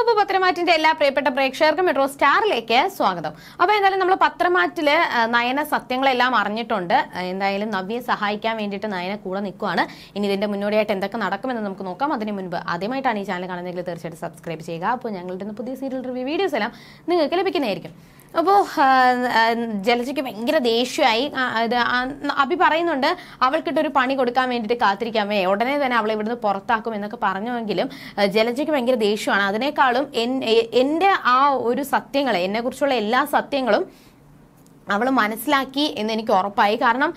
അപ്പോൾ പത്രമാറ്റിന്റെ എല്ലാ പ്രിയപ്പെട്ട പ്രേക്ഷകർക്കും മെട്രോ സ്റ്റാറിലേക്ക് സ്വാഗതം. അപ്പൊ എന്തായാലും നമ്മൾ പത്രമാറ്റിൽ നയന സത്യങ്ങളെല്ലാം അറിഞ്ഞിട്ടുണ്ട്. എന്തായാലും നവ്യെ സഹായിക്കാൻ വേണ്ടിയിട്ട് നയന കൂടെ നിൽക്കുവാണ് ഇനി ഇതിന്റെ മുന്നോടിയായിട്ട് എന്തൊക്കെ നടക്കുമെന്ന് നമുക്ക് നോക്കാം. അതിന് മുൻപ് ആദ്യമായിട്ടാണ് ഈ ചാനൽ കാണുന്നതെങ്കിൽ തീർച്ചയായിട്ടും സബ്സ്ക്രൈബ് ചെയ്യുക. അപ്പോൾ ഞങ്ങളുടെ പുതിയ സീരിയൽ റിവ്യൂ വീഡിയോസ് എല്ലാം നിങ്ങൾക്ക് ലഭിക്കുന്നതായിരിക്കും. അപ്പോൾ ജലജയ്ക്ക് ഭയങ്കര ദേഷ്യമായി. അഭി പറയുന്നുണ്ട് അവൾക്കിട്ടൊരു പണി കൊടുക്കാൻ വേണ്ടിയിട്ട് കാത്തിരിക്കാമേ. ഉടനെ തന്നെ അവളെ ഇവിടുന്ന് പുറത്താക്കും എന്നൊക്കെ പറഞ്ഞുവെങ്കിലും ജലജയ്ക്ക് ഭയങ്കര ദേഷ്യമാണ്. അതിനേക്കാളും എൻ- എന്റെ ആ ഒരു സത്യങ്ങൾ എന്നെക്കുറിച്ചുള്ള എല്ലാ സത്യങ്ങളും അവൾ മനസ്സിലാക്കി എന്ന് എനിക്ക് ഉറപ്പായി. കാരണം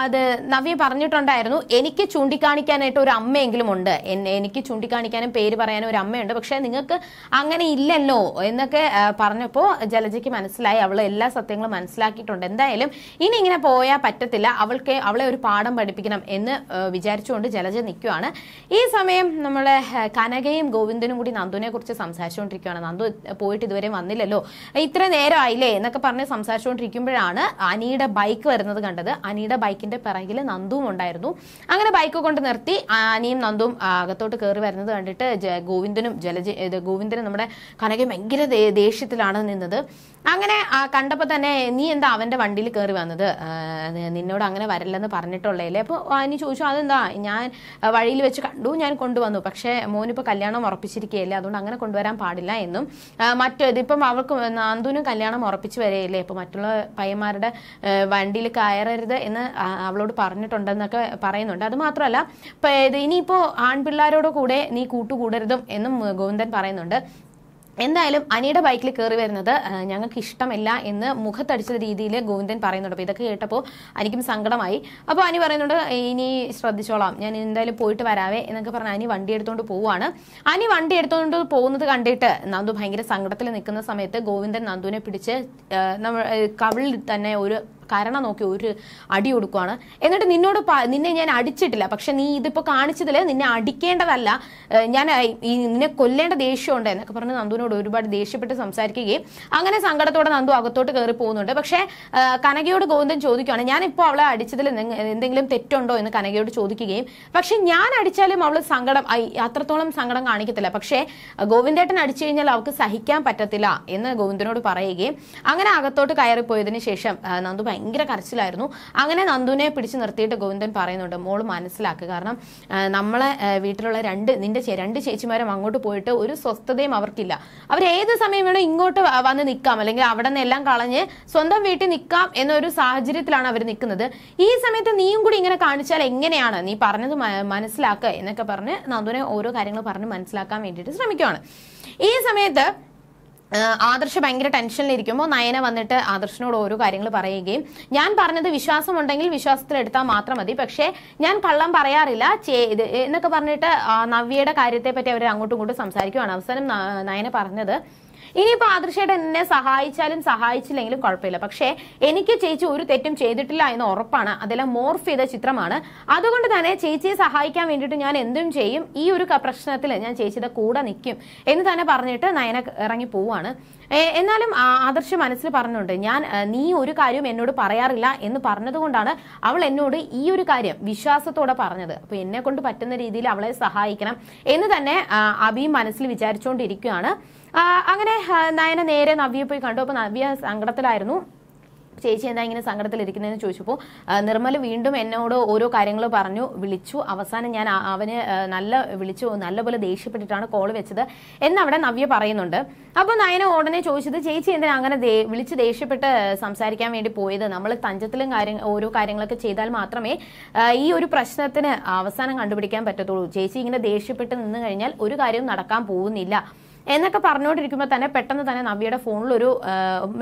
അത് നവ്യ പറഞ്ഞിട്ടുണ്ടായിരുന്നു എനിക്ക് ചൂണ്ടിക്കാണിക്കാനായിട്ട് ഒരു അമ്മയെങ്കിലും ഉണ്ട്. എനിക്ക് ചൂണ്ടിക്കാണിക്കാനും പേര് പറയാനും ഒരു അമ്മയുണ്ട്. പക്ഷേ നിങ്ങൾക്ക് അങ്ങനെ ഇല്ലല്ലോ എന്നൊക്കെ പറഞ്ഞപ്പോൾ ജലജയ്ക്ക് മനസ്സിലായി. അവൾ എല്ലാ സത്യങ്ങളും മനസ്സിലാക്കിയിട്ടുണ്ട്. എന്തായാലും ഇനി ഇങ്ങനെ പോയാൽ പറ്റത്തില്ല. അവൾക്ക് അവളെ ഒരു പാഠം പഠിപ്പിക്കണം എന്ന് വിചാരിച്ചുകൊണ്ട് ജലജ നിൽക്കുവാണ് ഈ സമയം നമ്മളെ കനകയും ഗോവിന്ദനും കൂടി നന്ദുവിനെ കുറിച്ച് സംസാരിച്ചുകൊണ്ടിരിക്കുകയാണ് നന്ദു പോയിട്ട് ഇതുവരെ വന്നില്ലല്ലോ. ഇത്ര നേരം ആയില്ലേ എന്നൊക്കെ പറഞ്ഞ് സംസാരിച്ചുകൊണ്ടിരിക്കുമ്പോഴാണ് അനിയുടെ ബൈക്ക് വരുന്നത് കണ്ടത്. അനിയുടെ ബൈക്കിന്റെ പിറകിൽ നന്ദുവും ഉണ്ടായിരുന്നു. അങ്ങനെ ബൈക്ക് കൊണ്ട് നിർത്തി അനിയും നന്ദുവും അകത്തോട്ട് കയറി വരുന്നത് കണ്ടിട്ട് ഗോവിന്ദനും ജലജ ഗോവിന്ദനും നമ്മുടെ കനകയും ഭയങ്കര ദേഷ്യത്തിലാണ് നിന്നത്. അങ്ങനെ കണ്ടപ്പോൾ തന്നെ നീ എന്താ അവന്റെ വണ്ടിയിൽ കയറി വന്നത്? നിന്നോട് അങ്ങനെ വരില്ലെന്ന് പറഞ്ഞിട്ടുള്ളതല്ലേ? അപ്പോൾ അനി ചോദിച്ചു അതെന്താ? ഞാൻ വഴിയിൽ വെച്ച് കണ്ടു ഞാൻ കൊണ്ടുവന്നു. പക്ഷേ മോനിപ്പോൾ കല്യാണം ഉറപ്പിച്ചിരിക്കുകയല്ലേ? അതുകൊണ്ട് അങ്ങനെ കൊണ്ടുവരാൻ പാടില്ല എന്നും. മറ്റേത് ഇപ്പം അവൾക്ക് നാന്തൂനും കല്യാണം ഉറപ്പിച്ച് വരികയല്ലേ അപ്പോൾ മറ്റുള്ള പയ്യന്മാരുടെ വണ്ടിയിൽ കയറരുത് എന്ന് അവളോട് പറഞ്ഞിട്ടുണ്ടെന്നൊക്കെ പറയുന്നുണ്ട്. അത് മാത്രമല്ല ഇനിയിപ്പോൾ ആൺപിള്ളേരോട് കൂടെ നീ കൂട്ടുകൂടരുതും എന്നും ഗോവിന്ദൻ പറയുന്നുണ്ട്. എന്തായാലും അനിയുടെ ബൈക്കിൽ കയറി വരുന്നത് ഞങ്ങൾക്ക് ഇഷ്ടമല്ല എന്ന് മുഖത്തടിച്ച രീതിയിൽ ഗോവിന്ദൻ പറയുന്നുണ്ട്. അപ്പോൾ ഇതൊക്കെ കേട്ടപ്പോൾ അനിക്കും സങ്കടമായി. അപ്പോൾ അനി പറയുന്നുണ്ട് ഇനി ശ്രദ്ധിച്ചോളാം. ഞാൻ എന്തായാലും പോയിട്ട് വരാവേ എന്നൊക്കെ പറഞ്ഞ് അനി വണ്ടി എടുത്തുകൊണ്ട് പോവുകയാണ് അനി വണ്ടി എടുത്തുകൊണ്ട് പോകുന്നത് കണ്ടിട്ട് നന്ദു ഭയങ്കര സങ്കടത്തിൽ നിൽക്കുന്ന സമയത്ത് ഗോവിന്ദൻ നന്ദുവിനെ പിടിച്ച് നമ്മൾ നമ്മ കവിളിൽ തന്നെ ഒരു കരണ നോക്കി ഒരു അടി കൊടുക്കുവാണ്. എന്നിട്ട് നിന്നോട് നിന്നെ ഞാൻ അടിച്ചിട്ടില്ല. പക്ഷെ നീ ഇതിപ്പോ കാണിച്ചതിൽ നിന്നെ അടിക്കേണ്ടതല്ല. ഞാൻ ഈ നിന്നെ കൊല്ലേണ്ട ദേഷ്യമുണ്ട് എന്നൊക്കെ പറഞ്ഞ് നന്ദുവിനോട് ഒരുപാട് ദേഷ്യപ്പെട്ട് സംസാരിക്കുകയും അങ്ങനെ സങ്കടത്തോടെ നന്ദു അകത്തോട്ട് കയറി പോകുന്നുണ്ട്. പക്ഷേ കനകയോട് ഗോവിന്ദൻ ചോദിക്കുകയാണ് ഞാനിപ്പോൾ അവളെ അടിച്ചതിൽ എന്തെങ്കിലും തെറ്റുണ്ടോ? എന്ന് കനകയോട് ചോദിക്കുകയും പക്ഷെ ഞാൻ അടിച്ചാലും അവൾ സങ്കടം അത്രത്തോളം സങ്കടം കാണിക്കത്തില്ല. പക്ഷേ ഗോവിന്ദേട്ടൻ അടിച്ചു കഴിഞ്ഞാൽ അവൾക്ക് സഹിക്കാൻ പറ്റത്തില്ല എന്ന് ഗോവിന്ദനോട് പറയുകയും അങ്ങനെ അകത്തോട്ട് കയറിപ്പോയതിനു ശേഷം നന്ദു ഭയങ്കര കരച്ചിലായിരുന്നു. അങ്ങനെ നന്ദുവിനെ പിടിച്ചു നിർത്തിയിട്ട് ഗോവിന്ദൻ പറയുന്നുണ്ട് മോൾ മനസ്സിലാക്കുക കാരണം നമ്മളെ വീട്ടിലുള്ള രണ്ട് നിന്റെ രണ്ട് ചേച്ചിമാരും അങ്ങോട്ട് പോയിട്ട് ഒരു സ്വസ്ഥതയും അവർക്കില്ല. അവർ ഏത് സമയം വേണോ ഇങ്ങോട്ട് വന്ന് നിൽക്കാം അല്ലെങ്കിൽ അവിടെ നിന്ന് എല്ലാം കളഞ്ഞ് സ്വന്തം വീട്ടിൽ നിൽക്കാം എന്നൊരു സാഹചര്യത്തിലാണ് അവർ നിൽക്കുന്നത് ഈ സമയത്ത് നീയും കൂടി ഇങ്ങനെ കാണിച്ചാൽ എങ്ങനെയാണ്? നീ പറഞ്ഞത് മനസ്സിലാക്കുക എന്നൊക്കെ പറഞ്ഞ് നന്ദുവിനെ ഓരോ കാര്യങ്ങൾ പറഞ്ഞ് മനസ്സിലാക്കാൻ വേണ്ടിയിട്ട് ശ്രമിക്കുകയാണ് ഈ സമയത്ത് ആദർശ് ഭയങ്കര ടെൻഷനിലിരിക്കുമ്പോൾ നയന വന്നിട്ട് ആദർശിനോട് ഓരോ കാര്യങ്ങൾ പറയുകയും ഞാൻ പറഞ്ഞത് വിശ്വാസം ഉണ്ടെങ്കിൽ വിശ്വാസത്തിൽ എടുത്താൽ മാത്രം മതി പക്ഷേ ഞാൻ കള്ളം പറയാറില്ല എന്നൊക്കെ പറഞ്ഞിട്ട് നവ്യയുടെ കാര്യത്തെ പറ്റി അവർ അങ്ങോട്ടും ഇങ്ങോട്ടും സംസാരിക്കുവാണ്. അവസാനം നയന പറഞ്ഞത് ഇനിയിപ്പോൾ ആദർശയുടെ എന്നെ സഹായിച്ചാലും സഹായിച്ചില്ലെങ്കിലും കുഴപ്പമില്ല. പക്ഷേ എനിക്ക് ചേച്ചി ഒരു തെറ്റും ചെയ്തിട്ടില്ല എന്ന് ഉറപ്പാണ്. അതെല്ലാം മോർഫ് ചെയ്ത ചിത്രമാണ്. അതുകൊണ്ട് തന്നെ ചേച്ചിയെ സഹായിക്കാൻ വേണ്ടിയിട്ട് ഞാൻ എന്തും ചെയ്യും. ഈ ഒരു പ്രശ്നത്തിൽ ഞാൻ ചേച്ചിയുടെ കൂടെ നിൽക്കും എന്ന് തന്നെ പറഞ്ഞിട്ട് നയന ഇറങ്ങി പോവാണ് എന്നാലും ആദർശ മനസ്സിൽ പറഞ്ഞുണ്ട് ഞാൻ നീ ഒരു കാര്യം എന്നോട് പറയാറില്ല എന്ന് പറഞ്ഞതുകൊണ്ടാണ് അവൾ എന്നോട് ഈ ഒരു കാര്യം വിശ്വാസത്തോടെ പറഞ്ഞത്. അപ്പൊ എന്നെ കൊണ്ട് പറ്റുന്ന രീതിയിൽ അവളെ സഹായിക്കണം എന്ന് തന്നെ അബിയും മനസ്സിൽ വിചാരിച്ചുകൊണ്ടിരിക്കുകയാണ് അങ്ങനെ നയന നേരെ നവ്യെ പോയി കണ്ടു. അപ്പൊ നവ്യ സങ്കടത്തിലായിരുന്നു. ചേച്ചി എന്താ ഇങ്ങനെ സങ്കടത്തിലിരിക്കുന്നതെന്ന് ചോദിച്ചപ്പോൾ നിർമ്മല വീണ്ടും എന്നോട് ഓരോ കാര്യങ്ങൾ പറഞ്ഞു വിളിച്ചു. അവസാനം ഞാൻ അവന് നല്ല വിളിച്ചു നല്ലപോലെ ദേഷ്യപ്പെട്ടിട്ടാണ് കോൾ വെച്ചത് എന്നവിടെ നവ്യ പറയുന്നുണ്ട്. അപ്പോൾ നയന ഉടനെ ചോദിച്ചത് ചേച്ചി എന്തിനാ അങ്ങനെ വിളിച്ച് ദേഷ്യപ്പെട്ട് സംസാരിക്കാൻ വേണ്ടി പോയത്? നമ്മൾ തഞ്ചത്തിലും കാര്യം ഓരോ കാര്യങ്ങളൊക്കെ ചെയ്താൽ മാത്രമേ ഈ ഒരു പ്രശ്നത്തിന് അവസാനം കണ്ടുപിടിക്കാൻ പറ്റത്തുള്ളൂ. ചേച്ചി ഇങ്ങനെ ദേഷ്യപ്പെട്ട് നിന്ന് കഴിഞ്ഞാൽ ഒരു കാര്യവും നടക്കാൻ പോകുന്നില്ല. എന്നൊക്കെ പറഞ്ഞുകൊണ്ടിരിക്കുമ്പോൾ തന്നെ പെട്ടെന്ന് തന്നെ നവ്യയുടെ ഫോണിൽ ഒരു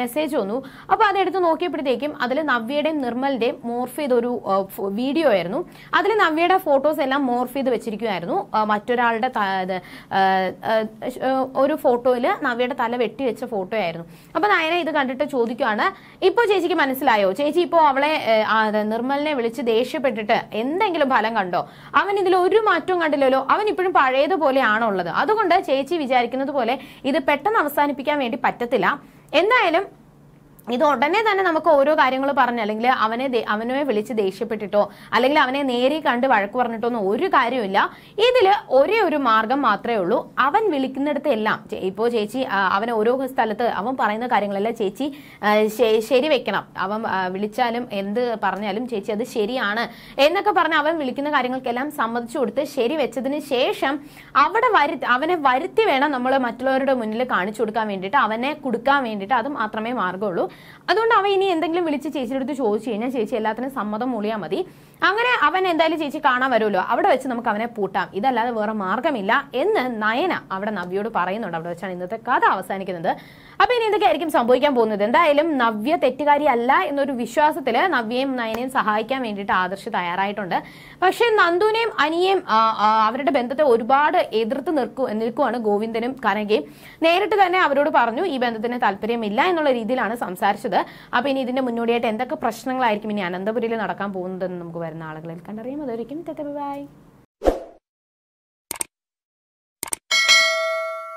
മെസ്സേജ് വന്നു. അപ്പോൾ അതെടുത്ത് നോക്കിയപ്പോഴത്തേക്കും അതിൽ നവ്യയുടെയും നിർമ്മലിന്റെയും മോർഫ് ചെയ്ത ഒരു വീഡിയോ ആയിരുന്നു. അതിൽ നവ്യയുടെ ഫോട്ടോസ് എല്ലാം മോർഫ് ചെയ്ത് വെച്ചിരിക്കുമായിരുന്നു മറ്റൊരാളുടെ ഒരു ഫോട്ടോയിൽ നവ്യയുടെ തല വെട്ടി വെച്ച ഫോട്ടോ ആയിരുന്നു. അപ്പോൾ നയന ഇത് കണ്ടിട്ട് ചോദിക്കുകയാണ് ഇപ്പോൾ ചേച്ചിക്ക് മനസ്സിലായോ? ചേച്ചി ഇപ്പോൾ അവളെ നിർമ്മലിനെ വിളിച്ച് ദേഷ്യപ്പെട്ടിട്ട് എന്തെങ്കിലും ഫലം കണ്ടോ? അവൻ ഇതിൽ ഒരു മാറ്റവും കണ്ടില്ലല്ലോ. അവൻ ഇപ്പോഴും പഴയതുപോലെയാണോ ഉള്ളത് അതുകൊണ്ട് ചേച്ചി വിചാരിക്കുന്നത് പോലെ ഇത് പെട്ടെന്ന് അവസാനിപ്പിക്കാൻ വേണ്ടി പറ്റത്തില്ല. എന്തായാലും ഇത് ഉടനെ തന്നെ നമുക്ക് ഓരോ കാര്യങ്ങൾ പറഞ്ഞ് അല്ലെങ്കിൽ അവനെ അവനെ വിളിച്ച് ദേഷ്യപ്പെട്ടിട്ടോ അല്ലെങ്കിൽ അവനെ നേരെ കണ്ട് വഴക്ക് പറഞ്ഞിട്ടോ ഒന്നും ഒരു കാര്യമില്ല ഇതിൽ ഒരേ ഒരു മാർഗം മാത്രമേ ഉള്ളൂ. അവൻ വിളിക്കുന്നിടത്ത് എല്ലാം ഇപ്പോൾ ചേച്ചി അവൻ ഓരോ സ്ഥലത്ത് അവൻ പറയുന്ന കാര്യങ്ങളെല്ലാം ചേച്ചി ശരി വെക്കണം അവൻ വിളിച്ചാലും എന്ത് പറഞ്ഞാലും ചേച്ചി അത് ശരിയാണ് എന്നൊക്കെ പറഞ്ഞ് അവൻ വിളിക്കുന്ന കാര്യങ്ങൾക്കെല്ലാം സമ്മതിച്ചു കൊടുത്ത് ശരി വെച്ചതിന് ശേഷം അവിടെ വരുത്തി അവനെ വരുത്തി വേണം നമ്മൾ മറ്റുള്ളവരുടെ മുന്നിൽ കാണിച്ചു കൊടുക്കാൻ വേണ്ടിയിട്ട് അവനെ കൊടുക്കാൻ വേണ്ടിയിട്ട്. അത് മാത്രമേ മാർഗമുള്ളൂ അതുകൊണ്ട് അവ ഇനി എന്തെങ്കിലും വിളിച്ച് ചേച്ചിയുടെ അടുത്ത് ചോദിച്ചു കഴിഞ്ഞാൽ ചേച്ചി എല്ലാത്തിനും സമ്മതം മൂളിയാൽ മതി. അങ്ങനെ അവൻ എന്തായാലും ചേച്ചി കാണാൻ വരുമല്ലോ. അവിടെ വെച്ച് നമുക്ക് അവനെ പൂട്ടാം. ഇതല്ലാതെ വേറെ മാർഗമില്ല എന്ന് നയന അവിടെ നവ്യയോട് പറയുന്നുണ്ട്. അവിടെ വെച്ചാണ് ഇന്നത്തെ കഥ അവസാനിക്കുന്നത്. അപ്പൊ ഇനി എന്തൊക്കെയായിരിക്കും സംഭവിക്കാൻ പോകുന്നത്? എന്തായാലും നവ്യ തെറ്റുകാരി അല്ല എന്നൊരു വിശ്വാസത്തിൽ നവ്യയും നയനയും സഹായിക്കാൻ വേണ്ടിയിട്ട് ആദർശ് തയ്യാറായിട്ടുണ്ട്. പക്ഷെ നന്ദുനെയും അനിയെയും അവരുടെ ബന്ധത്തെ ഒരുപാട് എതിർത്ത് നിൽക്കു നിൽക്കുവാണ് ഗോവിന്ദനും കനകയും. നേരിട്ട് തന്നെ അവരോട് പറഞ്ഞു ഈ ബന്ധത്തിന് താല്പര്യമില്ല എന്നുള്ള രീതിയിലാണ് സംസാരിച്ചത്. അപ്പൊ ഇനി ഇതിന്റെ മുന്നോടിയായിട്ട് എന്തൊക്കെ പ്രശ്നങ്ങളായിരിക്കും ഇനി അനന്തപുരിയിൽ നടക്കാൻ പോകുന്നതെന്ന് നമുക്ക് വരുന്ന ആളുകളിൽ കണ്ടറിയാം അതൊരിക്കും ബൈ.